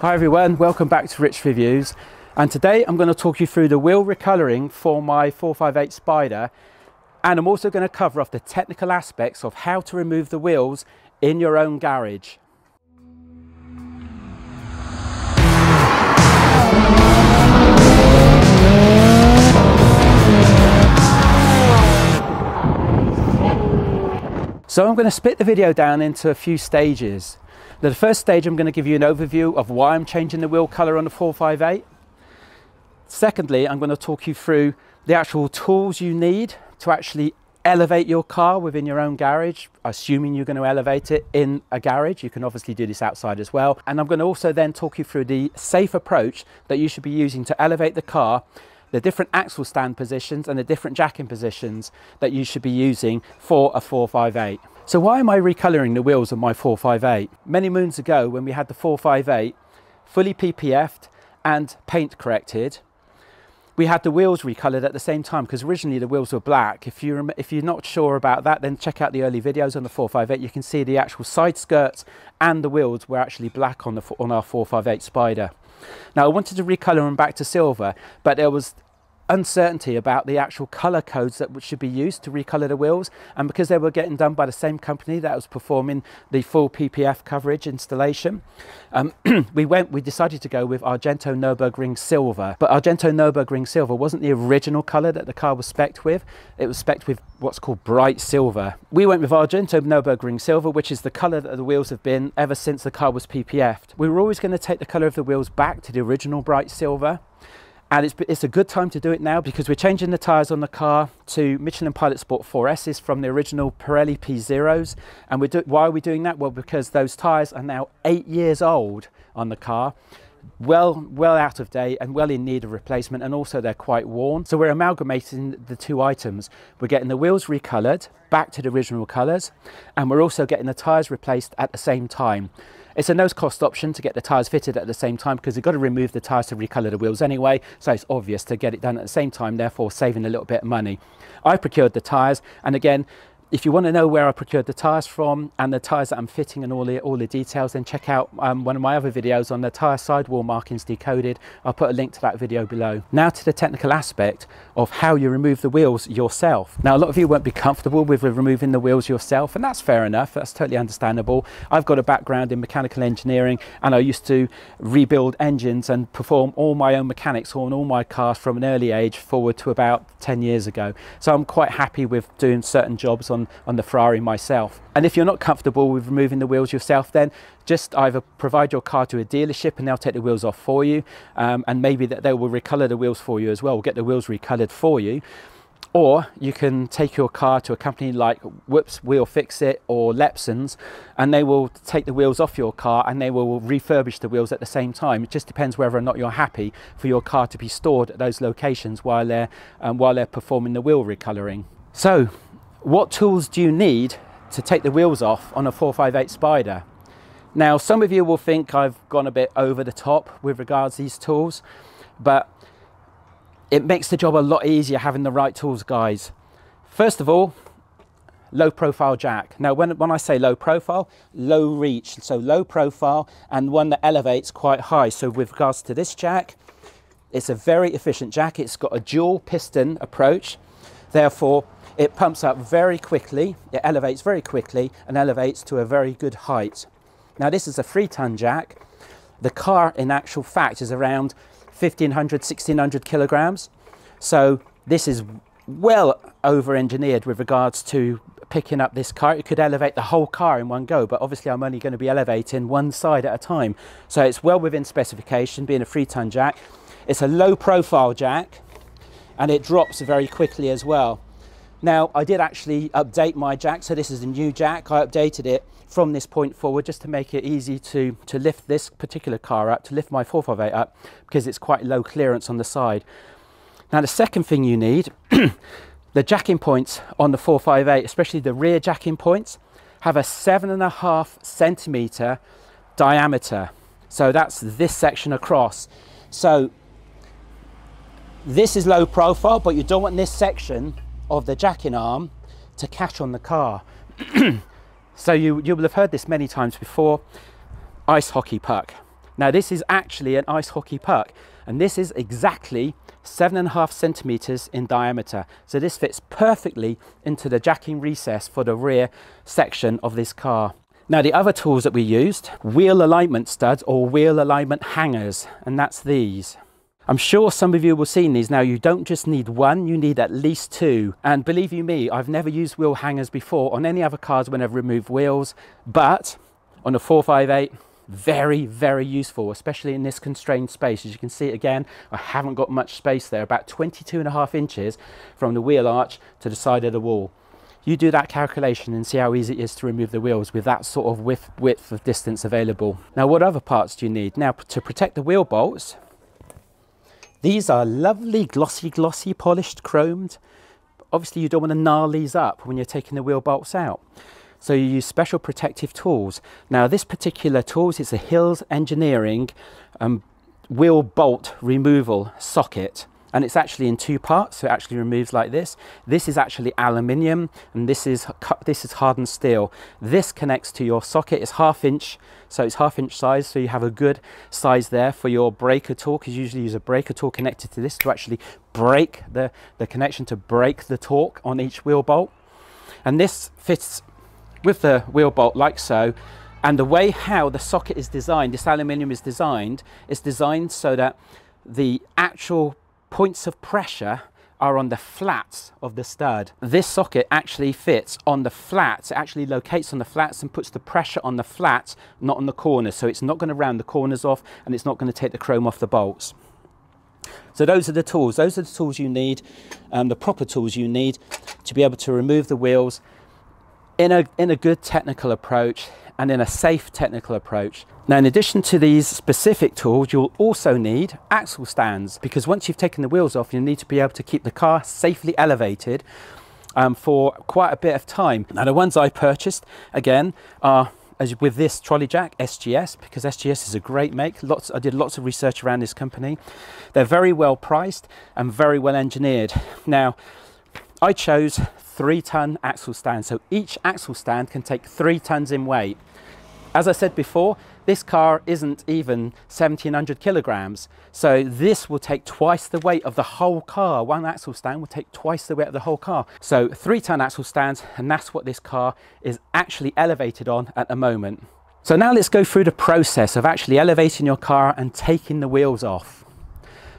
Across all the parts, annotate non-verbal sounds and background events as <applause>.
Hi everyone, welcome back to Rich Reviews and today I'm going to talk you through the wheel recolouring for my 458 Spider and I'm also going to cover off the technical aspects of how to remove the wheels in your own garage. So I'm going to split the video down into a few stages. The first stage I'm going to give you an overview of why I'm changing the wheel colour on the 458. Secondly, I'm going to talk you through the actual tools you need to actually elevate your car within your own garage, assuming you're going to elevate it in a garage. You can obviously do this outside as well. And I'm going to also then talk you through the safe approach that you should be using to elevate the car the different axle stand positions and the different jacking positions that you should be using for a 458. So why am I recolouring the wheels of my 458? Many moons ago when we had the 458 fully PPF'd and paint corrected, we had the wheels recoloured at the same time because originally the wheels were black. If, you if you're not sure about that, then check out the early videos on the 458. You can see the actual side skirts and the wheels were actually black on, the, on our 458 Spider. Now I wanted to recolour them back to silver, but there was uncertainty about the actual color codes that should be used to recolor the wheels. And because they were getting done by the same company that was performing the full PPF coverage installation um, <clears throat> we went we decided to go with Argento Nürburgring Silver. But Argento Nürburgring Silver wasn't the original color that the car was spec'd with. It was spec'd with what's called bright silver. We went with Argento Nürburgring Silver which is the color that the wheels have been ever since the car was PPF'd we were always going to take the color of the wheels back to the original bright silver and it's, it's a good time to do it now because we're changing the tyres on the car to Michelin Pilot Sport 4S's from the original Pirelli P Zeros. And we do, why are we doing that? Well, because those tyres are now eight years old on the car well well out of date and well in need of replacement and also they're quite worn so we're amalgamating the two items we're getting the wheels recolored back to the original colors and we're also getting the tires replaced at the same time it's a no cost option to get the tyres fitted at the same time because you've got to remove the tyres to recolour the wheels anyway. So it's obvious to get it done at the same time, therefore saving a little bit of money. I procured the tyres and again, if you want to know where I procured the tyres from and the tyres that I'm fitting and all the, all the details, then check out um, one of my other videos on the tyre sidewall markings decoded. I'll put a link to that video below. Now to the technical aspect of how you remove the wheels yourself. Now, a lot of you won't be comfortable with removing the wheels yourself, and that's fair enough. That's totally understandable. I've got a background in mechanical engineering, and I used to rebuild engines and perform all my own mechanics on all my cars from an early age forward to about 10 years ago. So I'm quite happy with doing certain jobs on on, on the Ferrari myself. And if you're not comfortable with removing the wheels yourself, then just either provide your car to a dealership and they'll take the wheels off for you, um, and maybe that they will recolor the wheels for you as well, get the wheels recolored for you. Or you can take your car to a company like Whoops Wheel Fix It or Lepson's and they will take the wheels off your car and they will refurbish the wheels at the same time. It just depends whether or not you're happy for your car to be stored at those locations while they're, um, while they're performing the wheel recoloring. So what tools do you need to take the wheels off on a 458 Spider? Now, some of you will think I've gone a bit over the top with regards to these tools, but it makes the job a lot easier having the right tools, guys. First of all, low profile jack. Now, when, when I say low profile, low reach, so low profile and one that elevates quite high. So with regards to this jack, it's a very efficient jack. It's got a dual piston approach. Therefore, it pumps up very quickly, it elevates very quickly and elevates to a very good height. Now this is a three ton jack. The car in actual fact is around 1500, 1600 kilograms. So this is well over engineered with regards to picking up this car. It could elevate the whole car in one go, but obviously I'm only going to be elevating one side at a time. So it's well within specification, being a three ton jack. It's a low profile jack and it drops very quickly as well. Now, I did actually update my jack, so this is a new jack. I updated it from this point forward just to make it easy to, to lift this particular car up, to lift my 458 up, because it's quite low clearance on the side. Now, the second thing you need, <coughs> the jacking points on the 458, especially the rear jacking points, have a seven and a half centimeter diameter. So that's this section across. So this is low profile, but you don't want this section of the jacking arm to catch on the car. <clears throat> so you, you will have heard this many times before. Ice hockey puck. Now this is actually an ice hockey puck and this is exactly seven and a half centimeters in diameter. So this fits perfectly into the jacking recess for the rear section of this car. Now the other tools that we used, wheel alignment studs or wheel alignment hangers, and that's these. I'm sure some of you will have seen these. Now you don't just need one, you need at least two. And believe you me, I've never used wheel hangers before on any other cars when I've removed wheels, but on a 458, very, very useful, especially in this constrained space. As you can see again, I haven't got much space there, about 22 and a half inches from the wheel arch to the side of the wall. You do that calculation and see how easy it is to remove the wheels with that sort of width, width of distance available. Now, what other parts do you need? Now, to protect the wheel bolts, these are lovely, glossy, glossy, polished, chromed. Obviously, you don't want to gnarl these up when you're taking the wheel bolts out. So you use special protective tools. Now, this particular tools is a Hills Engineering um, wheel bolt removal socket and it's actually in two parts so it actually removes like this. This is actually aluminium and this is this is hardened steel. This connects to your socket. It's half inch so it's half inch size so you have a good size there for your breaker tool because usually use a breaker tool connected to this to actually break the the connection to break the torque on each wheel bolt. And this fits with the wheel bolt like so. And the way how the socket is designed this aluminium is designed it's designed so that the actual points of pressure are on the flats of the stud. This socket actually fits on the flats, it actually locates on the flats and puts the pressure on the flats, not on the corners. So it's not going to round the corners off and it's not going to take the chrome off the bolts. So those are the tools, those are the tools you need, um, the proper tools you need to be able to remove the wheels in a, in a good technical approach and in a safe technical approach. Now, in addition to these specific tools, you'll also need axle stands because once you've taken the wheels off, you need to be able to keep the car safely elevated um, for quite a bit of time. Now, the ones I purchased, again, are as with this trolley jack SGS because SGS is a great make lots I did lots of research around this company they're very well priced and very well engineered now I chose three ton axle stand so each axle stand can take three tons in weight as I said before, this car isn't even 1700 kilograms. So this will take twice the weight of the whole car. One axle stand will take twice the weight of the whole car. So three ton axle stands, and that's what this car is actually elevated on at the moment. So now let's go through the process of actually elevating your car and taking the wheels off.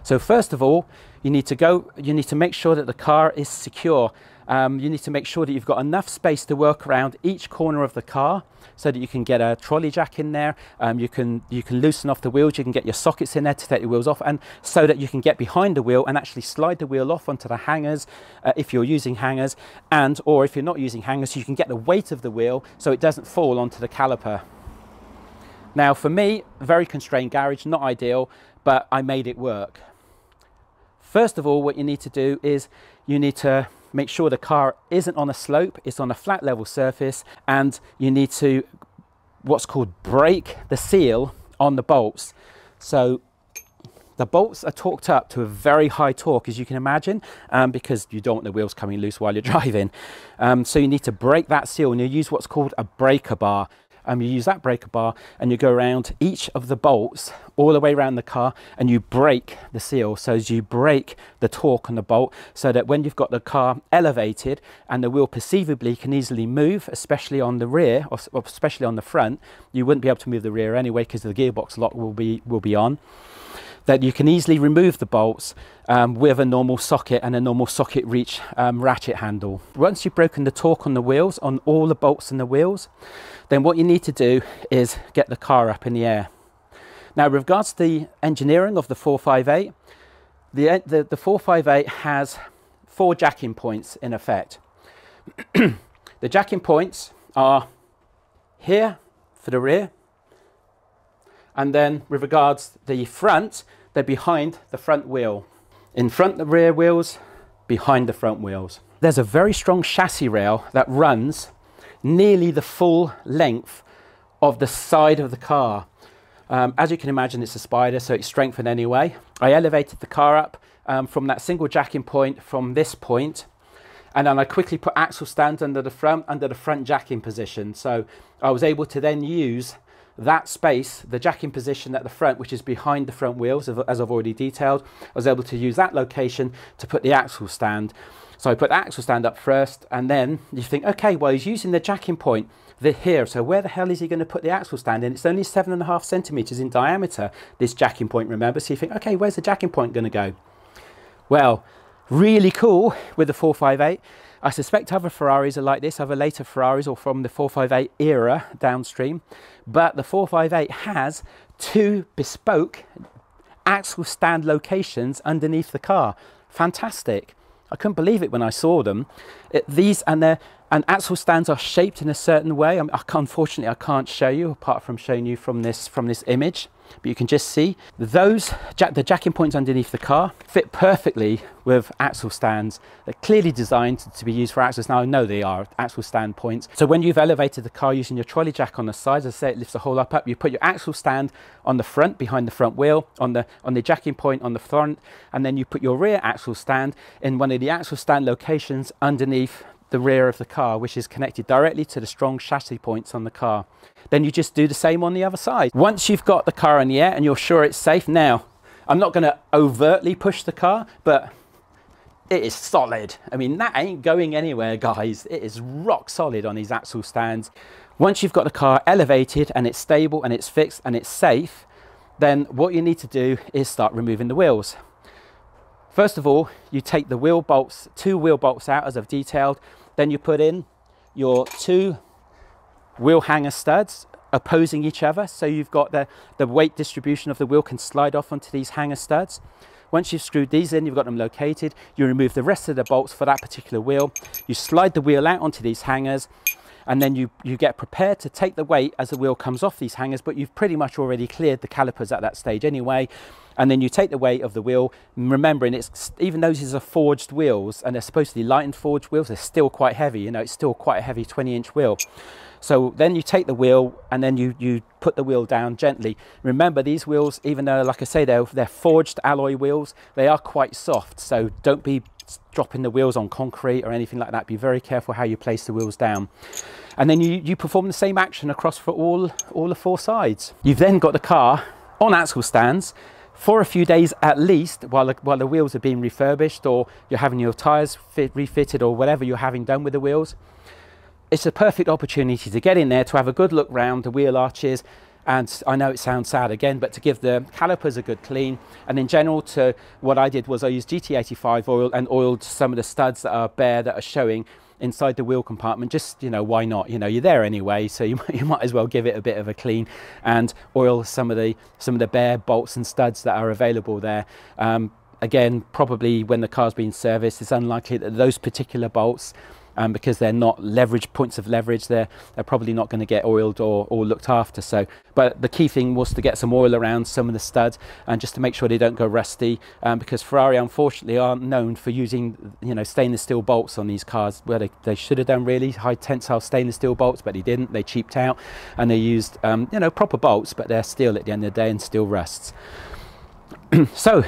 So first of all, you need to go, you need to make sure that the car is secure um, you need to make sure that you've got enough space to work around each corner of the car so that you can get a trolley jack in there, um, you, can, you can loosen off the wheels, you can get your sockets in there to take the wheels off, and so that you can get behind the wheel and actually slide the wheel off onto the hangers uh, if you're using hangers, and or if you're not using hangers, you can get the weight of the wheel so it doesn't fall onto the caliper. Now for me, very constrained garage, not ideal, but I made it work. First of all, what you need to do is you need to make sure the car isn't on a slope, it's on a flat level surface, and you need to what's called break the seal on the bolts. So the bolts are torqued up to a very high torque, as you can imagine, um, because you don't want the wheels coming loose while you're <laughs> driving. Um, so you need to break that seal and you use what's called a breaker bar um, you use that breaker bar and you go around each of the bolts all the way around the car and you break the seal. So as you break the torque on the bolt so that when you've got the car elevated and the wheel perceivably can easily move, especially on the rear or especially on the front, you wouldn't be able to move the rear anyway because the gearbox lock will be, will be on that you can easily remove the bolts um, with a normal socket and a normal socket reach um, ratchet handle. Once you've broken the torque on the wheels, on all the bolts in the wheels, then what you need to do is get the car up in the air. Now, with regards to the engineering of the 458, the, the, the 458 has four jacking points in effect. <clears throat> the jacking points are here for the rear, and then with regards the front, they're behind the front wheel. In front the rear wheels, behind the front wheels. There's a very strong chassis rail that runs nearly the full length of the side of the car. Um, as you can imagine, it's a spider, so it's strengthened anyway. I elevated the car up um, from that single jacking point from this point, and then I quickly put axle stands under the front, under the front jacking position. So I was able to then use that space, the jacking position at the front, which is behind the front wheels, as I've already detailed, I was able to use that location to put the axle stand. So I put the axle stand up first, and then you think, okay, well, he's using the jacking point the here. So where the hell is he going to put the axle stand in? It's only seven and a half centimeters in diameter, this jacking point, remember? So you think, okay, where's the jacking point going to go? Well, really cool with the 458. I suspect other Ferraris are like this, other later Ferraris or from the 458 era downstream. But the 458 has two bespoke axle stand locations underneath the car. Fantastic. I couldn't believe it when I saw them. It, these and their and axle stands are shaped in a certain way. I I unfortunately, I can't show you apart from showing you from this from this image but you can just see those jack, the jacking points underneath the car fit perfectly with axle stands. They're clearly designed to be used for axles. Now I know they are axle stand points. So when you've elevated the car using your trolley jack on the sides, I say, it lifts the whole up up. You put your axle stand on the front behind the front wheel, on the on the jacking point on the front, and then you put your rear axle stand in one of the axle stand locations underneath the rear of the car, which is connected directly to the strong chassis points on the car. Then you just do the same on the other side. Once you've got the car in the air and you're sure it's safe, now, I'm not gonna overtly push the car, but it is solid. I mean, that ain't going anywhere, guys. It is rock solid on these axle stands. Once you've got the car elevated and it's stable and it's fixed and it's safe, then what you need to do is start removing the wheels. First of all, you take the wheel bolts, two wheel bolts out as I've detailed, then you put in your two wheel hanger studs opposing each other. So you've got the, the weight distribution of the wheel can slide off onto these hanger studs. Once you've screwed these in, you've got them located, you remove the rest of the bolts for that particular wheel. You slide the wheel out onto these hangers and then you, you get prepared to take the weight as the wheel comes off these hangers, but you've pretty much already cleared the calipers at that stage anyway and then you take the weight of the wheel, remembering it's even though these are forged wheels and they're supposed to be lightened forged wheels, they're still quite heavy. You know, it's still quite a heavy 20 inch wheel. So then you take the wheel and then you, you put the wheel down gently. Remember these wheels, even though, like I say, they're, they're forged alloy wheels, they are quite soft. So don't be dropping the wheels on concrete or anything like that. Be very careful how you place the wheels down. And then you, you perform the same action across for all, all the four sides. You've then got the car on axle stands for a few days at least while the, while the wheels are being refurbished or you're having your tyres fit, refitted or whatever you're having done with the wheels. It's a perfect opportunity to get in there to have a good look round the wheel arches and I know it sounds sad again, but to give the calipers a good clean. And in general, to what I did was I used GT85 oil and oiled some of the studs that are bare that are showing inside the wheel compartment just you know why not? You know you're there anyway so <laughs> you, you might as well give it a bit of a clean and oil some of the some of the bare bolts and studs that are available there. Um, again probably when the car's been serviced it's unlikely that those particular bolts um, because they're not leverage points of leverage. They're, they're probably not going to get oiled or, or looked after. So, but the key thing was to get some oil around some of the studs and just to make sure they don't go rusty um, because Ferrari unfortunately aren't known for using you know stainless steel bolts on these cars where they, they should have done really high tensile stainless steel bolts but they didn't they cheaped out and they used um, you know proper bolts but they're steel at the end of the day and steel rusts <clears throat> so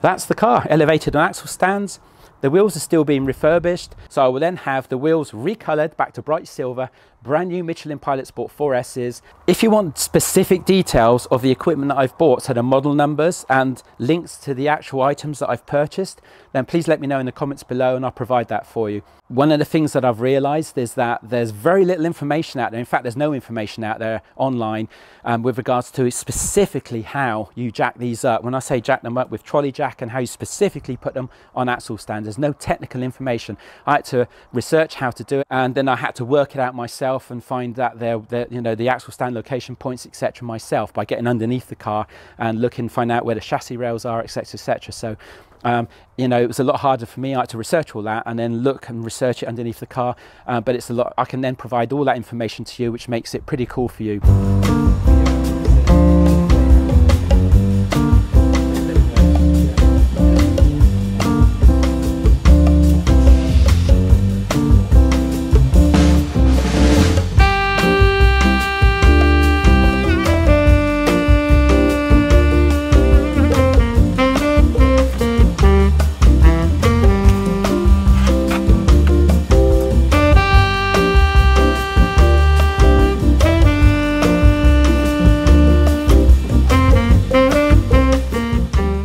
that's the car elevated on axle stands the wheels are still being refurbished, so I will then have the wheels recolored back to bright silver brand new Michelin Pilot Sport 4Ss. If you want specific details of the equipment that I've bought, so the model numbers and links to the actual items that I've purchased, then please let me know in the comments below and I'll provide that for you. One of the things that I've realized is that there's very little information out there. In fact, there's no information out there online um, with regards to specifically how you jack these up. When I say jack them up with trolley jack and how you specifically put them on axle stands, there's no technical information. I had to research how to do it and then I had to work it out myself myself and find that they're you know the axle stand location points etc myself by getting underneath the car and looking find out where the chassis rails are etc etc so um, you know, it was a lot harder for me. I had to research all that and then look and research it underneath the car. Uh, but it's a lot. I can then provide all that information to you, which makes it pretty cool for you.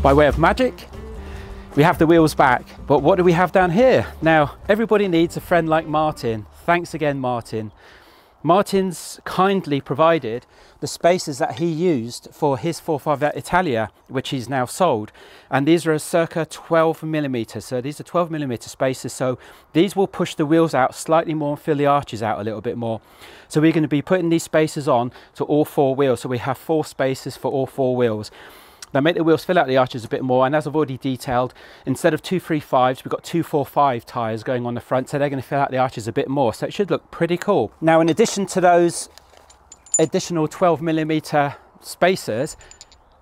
By way of magic, we have the wheels back. But what do we have down here? Now, everybody needs a friend like Martin. Thanks again, Martin. Martin's kindly provided the spacers that he used for his 458 Italia, which he's now sold. And these are a circa 12 millimeters. So these are 12 millimeter spacers. So these will push the wheels out slightly more and fill the arches out a little bit more. So we're going to be putting these spacers on to all four wheels. So we have four spacers for all four wheels. They make the wheels fill out the arches a bit more and as I've already detailed instead of 235s we've got 245 tyres going on the front so they're going to fill out the arches a bit more so it should look pretty cool. Now in addition to those additional 12 millimeter spacers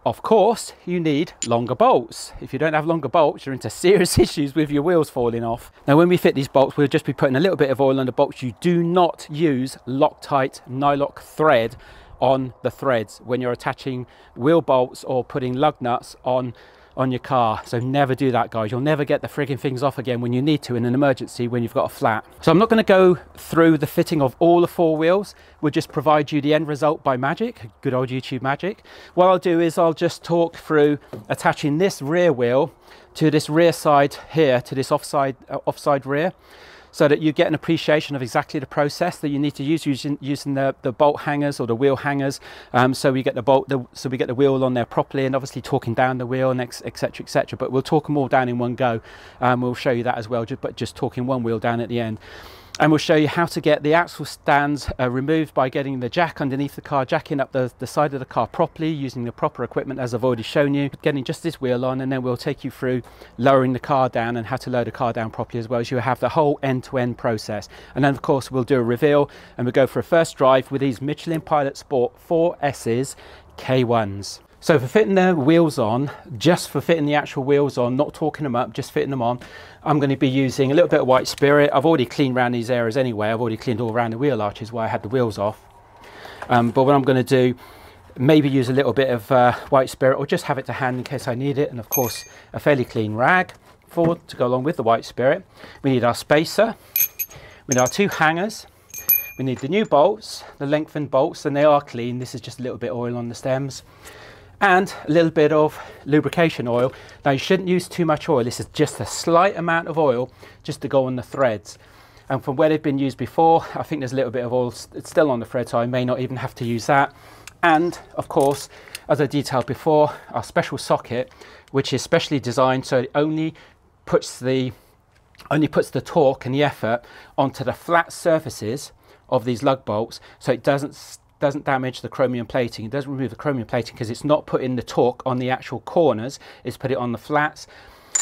of course, you need longer bolts. If you don't have longer bolts, you're into serious <laughs> issues with your wheels falling off. Now, when we fit these bolts, we'll just be putting a little bit of oil on the bolts. You do not use Loctite Nylock thread on the threads when you're attaching wheel bolts or putting lug nuts on on your car. So never do that, guys. You'll never get the frigging things off again when you need to in an emergency when you've got a flat. So I'm not going to go through the fitting of all the four wheels. We'll just provide you the end result by magic, good old YouTube magic. What I'll do is I'll just talk through attaching this rear wheel to this rear side here, to this offside, uh, offside rear so that you get an appreciation of exactly the process that you need to use using, using the, the bolt hangers or the wheel hangers. Um, so we get the bolt, the, so we get the wheel on there properly and obviously torquing down the wheel and etc, etc. But we'll torque them all down in one go. Um, we'll show you that as well, but just torquing one wheel down at the end and we'll show you how to get the axle stands uh, removed by getting the jack underneath the car, jacking up the, the side of the car properly using the proper equipment as I've already shown you, getting just this wheel on and then we'll take you through lowering the car down and how to lower the car down properly as well as you have the whole end-to-end -end process. And then of course we'll do a reveal and we'll go for a first drive with these Michelin Pilot Sport 4Ss K1s. So for fitting the wheels on, just for fitting the actual wheels on, not torquing them up, just fitting them on, I'm going to be using a little bit of white spirit. I've already cleaned around these areas anyway. I've already cleaned all around the wheel arches where I had the wheels off. Um, but what I'm going to do, maybe use a little bit of uh, white spirit or just have it to hand in case I need it. And of course, a fairly clean rag forward to go along with the white spirit. We need our spacer. We need our two hangers. We need the new bolts, the lengthened bolts, and they are clean. This is just a little bit of oil on the stems and a little bit of lubrication oil. Now you shouldn't use too much oil. This is just a slight amount of oil just to go on the threads. And from where they've been used before, I think there's a little bit of oil it's still on the thread, so I may not even have to use that. And of course, as I detailed before, our special socket, which is specially designed so it only puts the only puts the torque and the effort onto the flat surfaces of these lug bolts so it doesn't doesn't damage the chromium plating. It doesn't remove the chromium plating because it's not putting the torque on the actual corners, it's put it on the flats.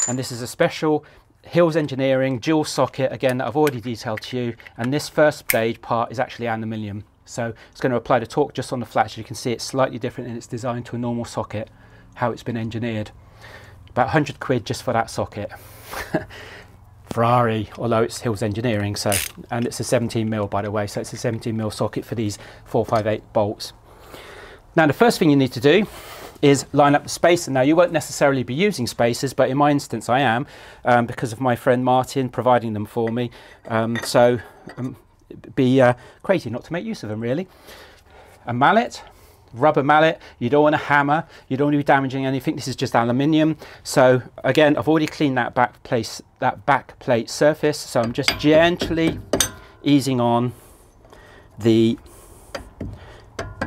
And this is a special Hills Engineering dual socket, again, that I've already detailed to you. And this first stage part is actually aluminium. So it's going to apply the torque just on the flats. As you can see, it's slightly different in its design to a normal socket, how it's been engineered. About 100 quid just for that socket. <laughs> Ferrari, although it's Hills Engineering, so and it's a 17 mil by the way, so it's a 17 mil socket for these 458 bolts. Now the first thing you need to do is line up the spacer. Now you won't necessarily be using spacers, but in my instance I am um, because of my friend Martin providing them for me. Um, so um, be uh, crazy not to make use of them really. A mallet, rubber mallet, you don't want a hammer, you don't want to be damaging anything. This is just aluminium. So again, I've already cleaned that back place, that back plate surface. So I'm just gently easing on the,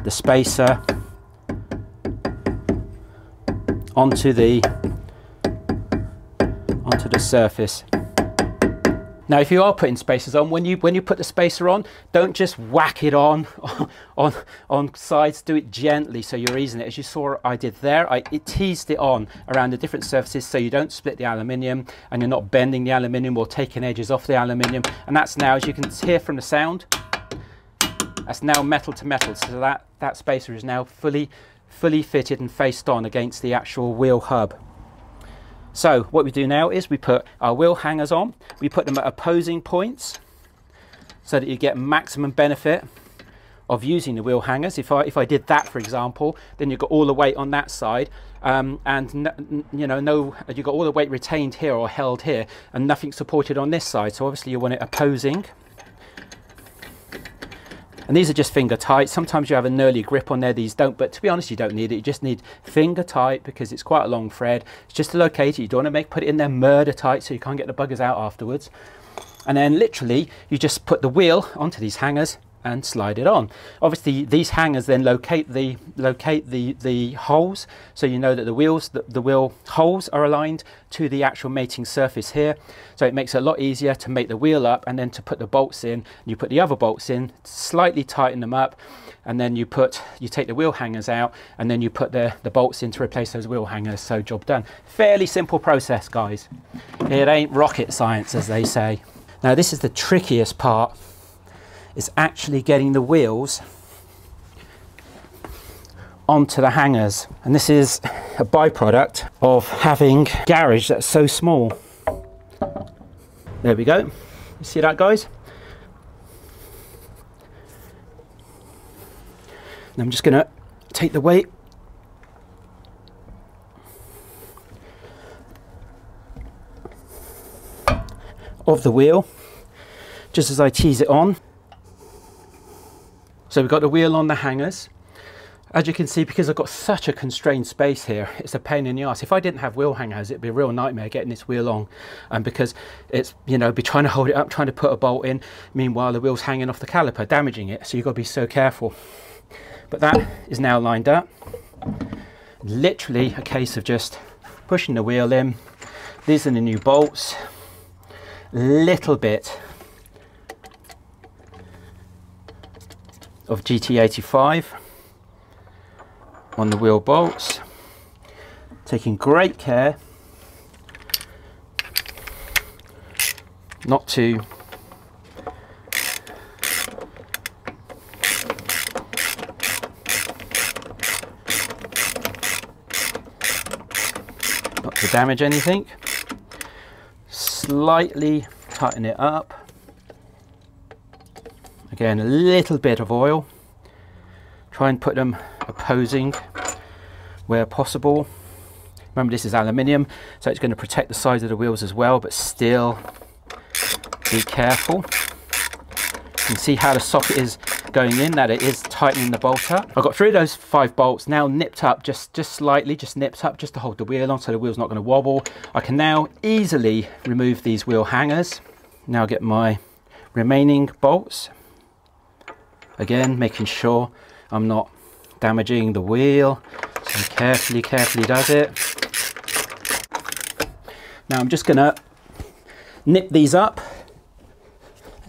the spacer onto the onto the surface now, if you are putting spacers on, when you when you put the spacer on, don't just whack it on <laughs> on on sides. Do it gently so you're easing it. As you saw, I did there. I it teased it on around the different surfaces so you don't split the aluminium and you're not bending the aluminium or taking edges off the aluminium. And that's now, as you can hear from the sound, that's now metal to metal. So that that spacer is now fully fully fitted and faced on against the actual wheel hub. So what we do now is we put our wheel hangers on, we put them at opposing points so that you get maximum benefit of using the wheel hangers. If I, if I did that, for example, then you've got all the weight on that side um, and you know, no, you've got all the weight retained here or held here and nothing supported on this side. So obviously you want it opposing And these are just finger tight. Sometimes you have a knurly grip on there, these don't, but to be honest, you don't need it. You just need finger tight because it's quite a long thread. It's just to locate it. You don't want to make put it in there murder tight so you can't get the buggers out afterwards. And then literally you just put the wheel onto these hangers and slide it on. Obviously these hangers then locate the locate the the holes. So you know that the wheels the, the wheel holes are aligned to the actual mating surface here. So it makes it a lot easier to make the wheel up and then to put the bolts in. You put the other bolts in slightly tighten them up and then you put you take the wheel hangers out and then you put the the bolts in to replace those wheel hangers. So job done. Fairly simple process guys. It ain't rocket science as they say. Now this is the trickiest part is actually getting the wheels onto the hangers. And this is a byproduct of having garage that's so small. There we go. You see that guys? And I'm just gonna take the weight. Of the wheel just as I tease it on so we've got the wheel on the hangers. As you can see, because I've got such a constrained space here, it's a pain in the ass. If I didn't have wheel hangers, it'd be a real nightmare getting this wheel on. And because it's, you know, be trying to hold it up, trying to put a bolt in, meanwhile the wheel's hanging off the caliper, damaging it. So you've got to be so careful. But that is now lined up. Literally a case of just pushing the wheel in. These are the new bolts. Little bit of GT85 on the wheel bolts taking great care not to not to damage anything. Slightly tighten it up Again, a little bit of oil. Try and put them opposing where possible. Remember this is aluminium, so it's going to protect the sides of the wheels as well, but still be careful. You can see how the socket is going in, that it is tightening the bolt up. I've got three of those five bolts now nipped up just, just slightly, just nipped up just to hold the wheel on so the wheel's not going to wobble. I can now easily remove these wheel hangers. Now get my remaining bolts Again, making sure I'm not damaging the wheel. So carefully, carefully does it. Now I'm just gonna nip these up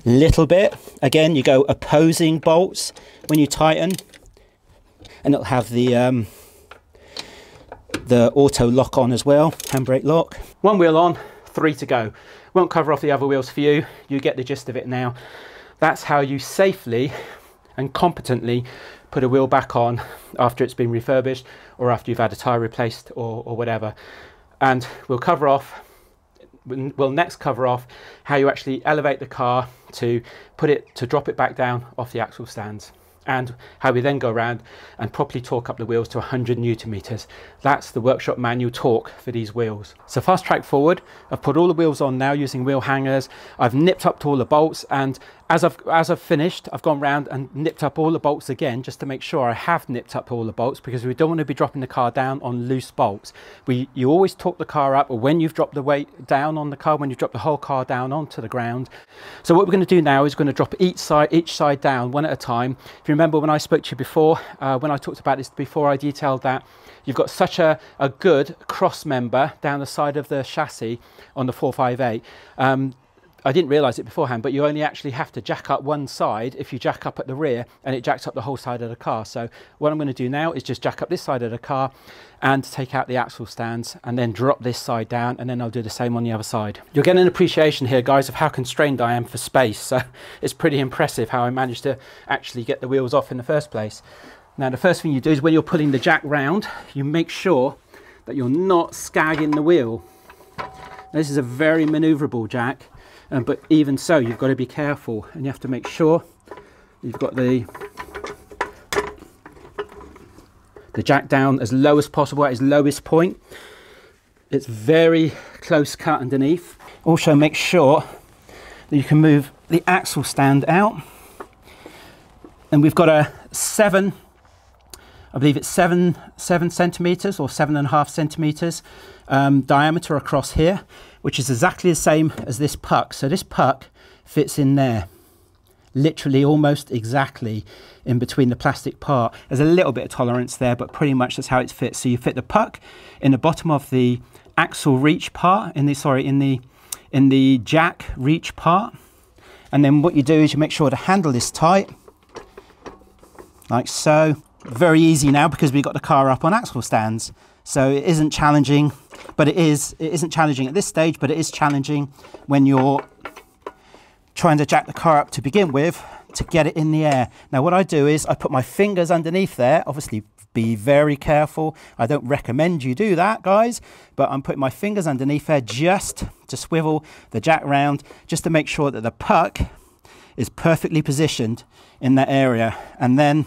a little bit. Again, you go opposing bolts when you tighten and it'll have the um, the auto lock on as well, handbrake lock. One wheel on, three to go. Won't cover off the other wheels for you. You get the gist of it now. That's how you safely and competently put a wheel back on after it's been refurbished or after you've had a tyre replaced or, or whatever. And we'll cover off, we'll next cover off how you actually elevate the car to put it, to drop it back down off the axle stands and how we then go around and properly torque up the wheels to 100 newton meters. That's the workshop manual torque for these wheels. So fast track forward, I've put all the wheels on now using wheel hangers. I've nipped up to all the bolts and as I've, as I've finished, I've gone round and nipped up all the bolts again just to make sure I have nipped up all the bolts because we don't want to be dropping the car down on loose bolts. We, you always torque the car up or when you've dropped the weight down on the car, when you've dropped the whole car down onto the ground. So what we're going to do now is going to drop each side, each side down one at a time. If you remember when I spoke to you before, uh, when I talked about this before, I detailed that you've got such a, a good cross member down the side of the chassis on the 458 um, I didn't realise it beforehand, but you only actually have to jack up one side if you jack up at the rear and it jacks up the whole side of the car. So what I'm going to do now is just jack up this side of the car and take out the axle stands and then drop this side down and then I'll do the same on the other side. You'll get an appreciation here guys of how constrained I am for space. So <laughs> it's pretty impressive how I managed to actually get the wheels off in the first place. Now the first thing you do is when you're pulling the jack round, you make sure that you're not scagging the wheel. This is a very manoeuvrable jack um, but even so, you've got to be careful and you have to make sure you've got the the jack down as low as possible at its lowest point. It's very close cut underneath. Also make sure that you can move the axle stand out and we've got a seven, I believe it's seven, seven centimeters or seven and a half centimeters um, diameter across here, which is exactly the same as this puck. So this puck fits in there, literally almost exactly in between the plastic part. There's a little bit of tolerance there, but pretty much that's how it fits. So you fit the puck in the bottom of the axle reach part, in the, sorry, in the, in the jack reach part. And then what you do is you make sure the handle is tight, like so. Very easy now because we've got the car up on axle stands. So it isn't challenging, but it is, it isn't challenging at this stage, but it is challenging when you're trying to jack the car up to begin with to get it in the air. Now what I do is I put my fingers underneath there, obviously be very careful. I don't recommend you do that, guys, but I'm putting my fingers underneath there just to swivel the jack round, just to make sure that the puck is perfectly positioned in that area. And then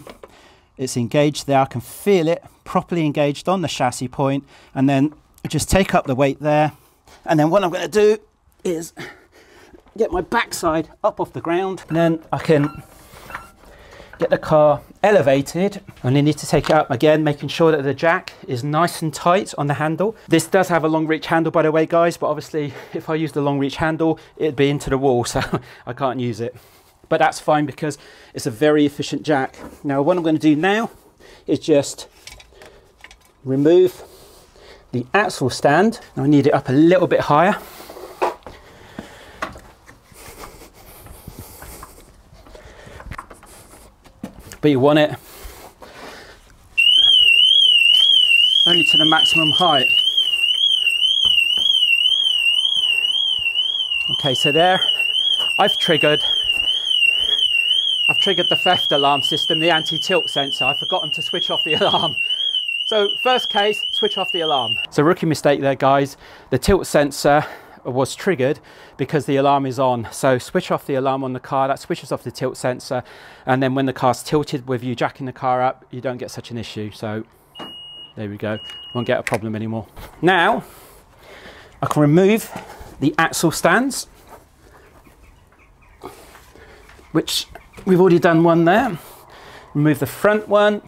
it's engaged there. I can feel it properly engaged on the chassis point, and then just take up the weight there. And then what I'm going to do is get my backside up off the ground, and then I can get the car elevated and you need to take it up again making sure that the jack is nice and tight on the handle this does have a long reach handle by the way guys but obviously if I use the long reach handle it'd be into the wall <laughs> so I can't use it but that's fine because it's a very efficient jack. Now what I'm going to do now is just remove the axle stand. I need it up a little bit higher. But you want it only to the maximum height. Okay, so there. I've triggered triggered the theft alarm system, the anti-tilt sensor. I've forgotten to switch off the <laughs> alarm. So first case, switch off the alarm. So rookie mistake there, guys. The tilt sensor was triggered because the alarm is on. So switch off the alarm on the car, that switches off the tilt sensor. And then when the car's tilted with you jacking the car up, you don't get such an issue. So there we go, won't get a problem anymore. Now, I can remove the axle stands, which we've already done one there. Remove the front one,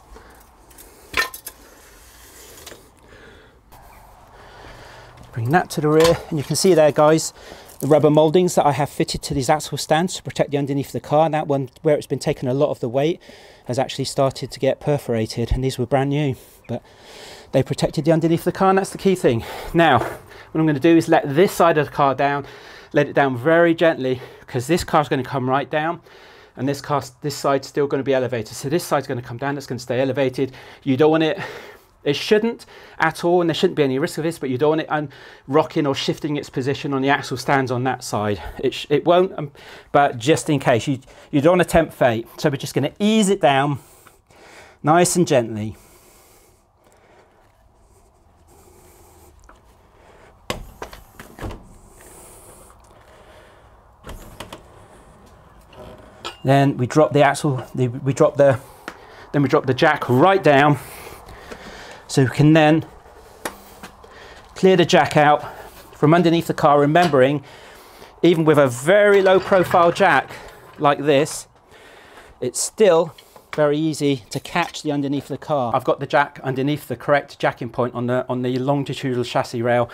Bring that to the rear and you can see there guys the rubber mouldings that I have fitted to these axle stands to protect the underneath of the car. That one where it's been taken a lot of the weight has actually started to get perforated and these were brand new but they protected the underneath of the car and that's the key thing. Now what I'm going to do is let this side of the car down, let it down very gently because this car is going to come right down and this car, this side's still going to be elevated. So this side's going to come down, it's going to stay elevated. You don't want it it shouldn't at all, and there shouldn't be any risk of this, but you don't want it un- rocking or shifting its position on the axle stands on that side. It, sh- it won't, um, but just in case, you, you don't want to tempt fate. So we're just going to ease it down nice and gently. Then we drop the axle, the, we drop the, then we drop the jack right down so we can then clear the jack out from underneath the car, remembering even with a very low profile jack like this, it's still very easy to catch the underneath of the car. I've got the jack underneath the correct jacking point on the on the longitudinal chassis rail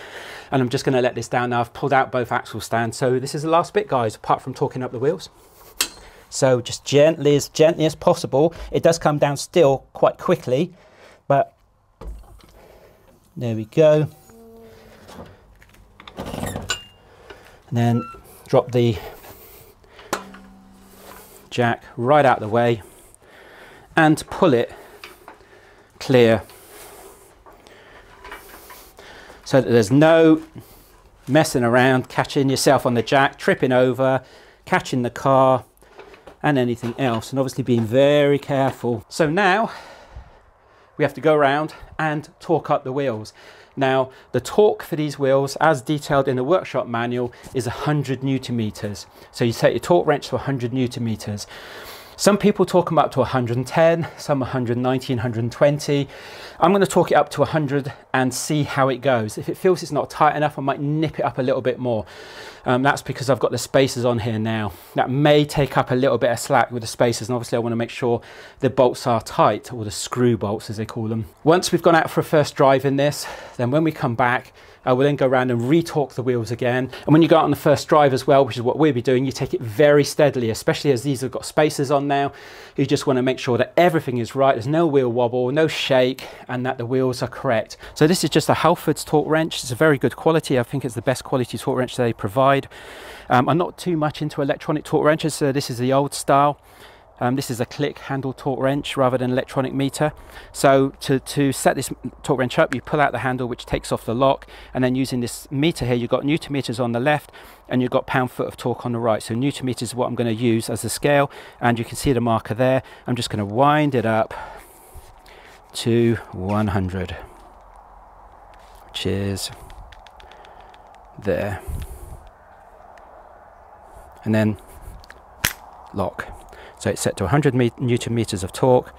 and I'm just going to let this down now. I've pulled out both axle stands. So this is the last bit guys, apart from torquing up the wheels. So just gently, as gently as possible. It does come down still quite quickly, but there we go. And then drop the jack right out the way and pull it clear so that there's no messing around, catching yourself on the jack, tripping over, catching the car and anything else and obviously being very careful. So now we have to go around and torque up the wheels. Now, the torque for these wheels, as detailed in the workshop manual, is 100 newton meters. So you set your torque wrench to 100 newton meters. Some people torque them up to 110, some 190 120. I'm going to torque it up to 100 and see how it goes. If it feels it's not tight enough, I might nip it up a little bit more. Um, that's because I've got the spacers on here now. That may take up a little bit of slack with the spacers and obviously I want to make sure the bolts are tight or the screw bolts as they call them. Once we've gone out for a first drive in this, then when we come back, uh, we'll then go around and re-torque the wheels again. And when you go out on the first drive as well, which is what we'll be doing, you take it very steadily, especially as these have got spacers on now. You just want to make sure that everything is right. There's no wheel wobble, no shake, and that the wheels are correct. So this is just a Halfords torque wrench. It's a very good quality. I think it's the best quality torque wrench they provide. Um, I'm not too much into electronic torque wrenches, so this is the old style. Um, this is a click handle torque wrench rather than electronic meter. So to, to set this torque wrench up, you pull out the handle which takes off the lock and then using this meter here, you've got newton meters on the left and you've got pound foot of torque on the right. So newton meters is what I'm going to use as a scale and you can see the marker there. I'm just going to wind it up to 100 which is there and then lock so it's set to 100 newton meters of torque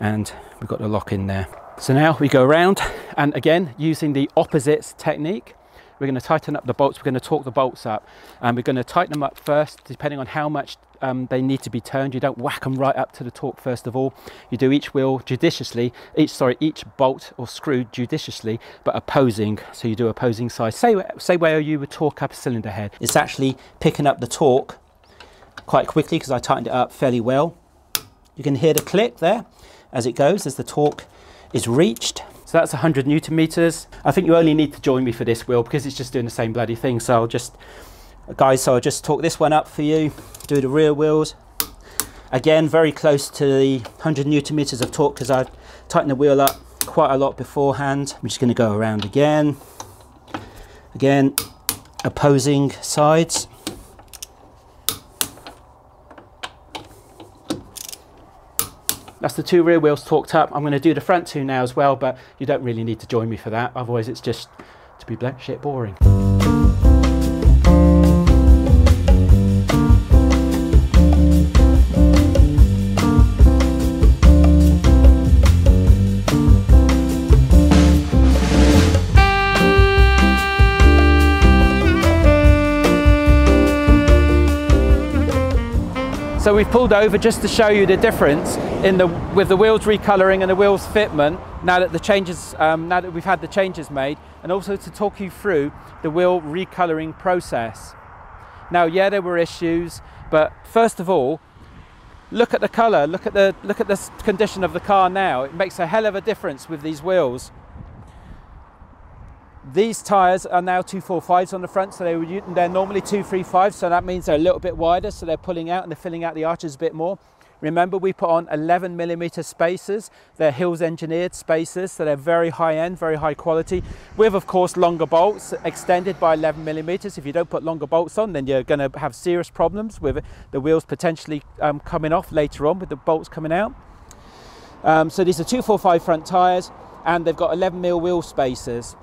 and we've got the lock in there. So now we go around and again, using the opposites technique, we're going to tighten up the bolts. We're going to torque the bolts up and we're going to tighten them up first, depending on how much um, they need to be turned. You don't whack them right up to the torque first of all. You do each wheel judiciously, each sorry, each bolt or screw judiciously, but opposing. So you do opposing sides. Say, say where you would torque up a cylinder head. It's actually picking up the torque quite quickly because I tightened it up fairly well. You can hear the click there as it goes, as the torque is reached. So that's 100 newton meters. I think you only need to join me for this wheel because it's just doing the same bloody thing. So I'll just, guys, so I'll just torque this one up for you, do the rear wheels. Again, very close to the 100 newton meters of torque because I tightened the wheel up quite a lot beforehand. I'm just going to go around again. Again, opposing sides. That's the two rear wheels torqued up. I'm going to do the front two now as well, but you don't really need to join me for that. Otherwise, it's just to be black shit boring. So we've pulled over just to show you the difference in the with the wheels recoloring and the wheels fitment now that the changes um, now that we've had the changes made and also to talk you through the wheel recoloring process. Now yeah there were issues but first of all look at the color look at the look at the condition of the car now it makes a hell of a difference with these wheels these tyres are now 245s on the front, so they were, they're normally 235s, so that means they're a little bit wider, so they're pulling out and they're filling out the arches a bit more. Remember, we put on 11 millimeter spacers. They're Hills engineered spacers, so they're very high end, very high quality. With, of course, longer bolts extended by 11 millimeters. If you don't put longer bolts on, then you're going to have serious problems with the wheels potentially um, coming off later on with the bolts coming out. Um, so these are 245 front tyres, and they've got 11 mil wheel spacers.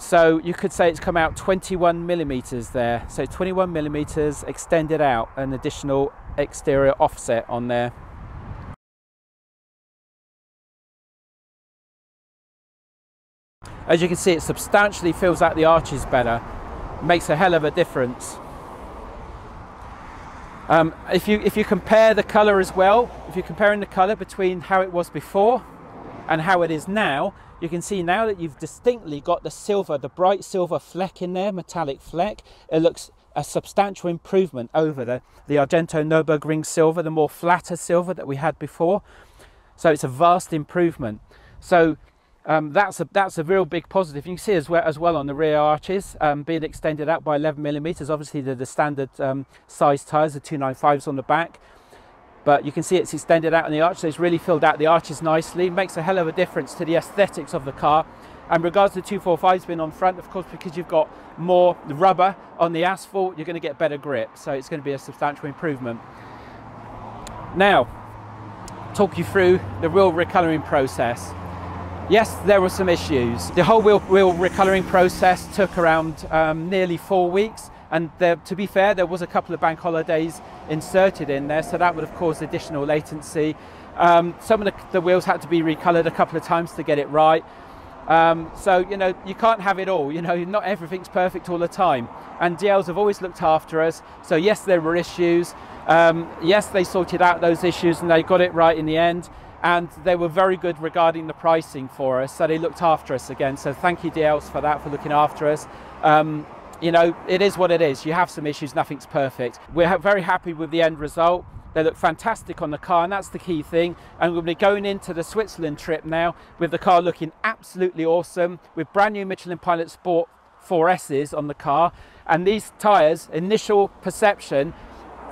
So you could say it's come out 21 millimeters there. So 21 millimeters extended out, an additional exterior offset on there. As you can see, it substantially fills out the arches better. Makes a hell of a difference. Um, if you if you compare the color as well, if you're comparing the color between how it was before and how it is now, you can see now that you've distinctly got the silver, the bright silver fleck in there, metallic fleck. It looks a substantial improvement over the, the Argento Nürburgring silver, the more flatter silver that we had before. So it's a vast improvement. So um, that's a that's a real big positive. You can see as well as well on the rear arches um, being extended out by 11 millimeters. Obviously, the, the standard um, size tires, the 295s on the back but you can see it's extended out in the arch, so it's really filled out the arches nicely. Makes a hell of a difference to the aesthetics of the car. And regards to the 245's been on front, of course, because you've got more rubber on the asphalt, you're going to get better grip. So it's going to be a substantial improvement. Now, talk you through the wheel recoloring process. Yes, there were some issues. The whole wheel, wheel recoloring process took around um, nearly four weeks And there, to be fair, there was a couple of bank holidays inserted in there, so that would have caused additional latency. Um, some of the, the, wheels had to be recolored a couple of times to get it right. Um, so, you know, you can't have it all. You know, not everything's perfect all the time. And DLs have always looked after us. So, yes, there were issues. Um, yes, they sorted out those issues and they got it right in the end. And they were very good regarding the pricing for us. So, they looked after us again. So, thank you, DLs, for that, for looking after us. You know, it is what it is. You have some issues, nothing's perfect. We're very happy with the end result. They look fantastic on the car, and that's the key thing. And we'll be going into the Switzerland trip now with the car looking absolutely awesome, with brand new Michelin Pilot Sport 4Ss on the car. And these tyres, initial perception,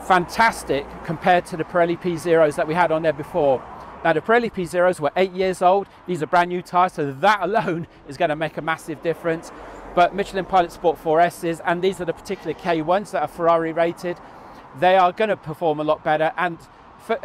fantastic compared to the Pirelli P Zeros that we had on there before. Now the Pirelli P Zeros were eight years old. These are brand new tyres, so that alone is going to make a massive difference. But Michelin Pilot Sport 4Ss, and these are the particular K1s that are Ferrari rated, they are going to perform a lot better and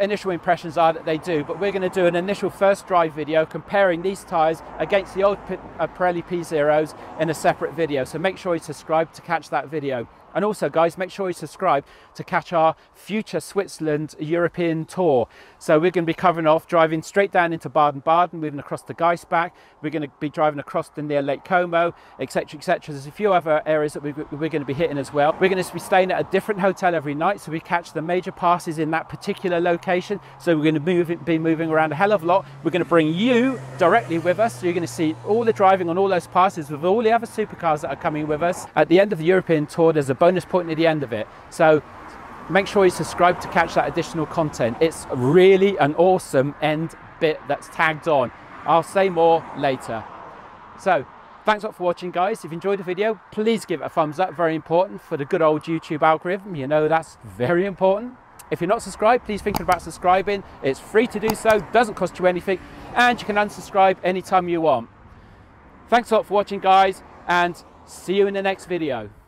initial impressions are that they do, but we're going to do an initial first drive video comparing these tyres against the old uh, Pirelli P Zeros in a separate video. So make sure you subscribe to catch that video. And also, guys, make sure you subscribe to catch our future Switzerland European tour. So we're going to be covering off, driving straight down into Baden-Baden, moving across the Geissbach. We're going to be driving across the near Lake Como, etc., etc. There's a few other areas that we're going to be hitting as well. We're going to be staying at a different hotel every night, so we catch the major passes in that particular location. So we're going to move, be moving around a hell of a lot. We're going to bring you directly with us. So you're going to see all the driving on all those passes with all the other supercars that are coming with us. At the end of the European tour, there's a bonus point at the end of it. So make sure you subscribe to catch that additional content. It's really an awesome end bit that's tagged on. I'll say more later. So thanks a lot for watching guys. If you enjoyed the video, please give it a thumbs up. Very important for the good old YouTube algorithm. You know that's very important. If you're not subscribed, please think about subscribing. It's free to do so, doesn't cost you anything, and you can unsubscribe anytime you want. Thanks a lot for watching guys, and see you in the next video.